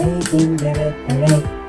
Making better,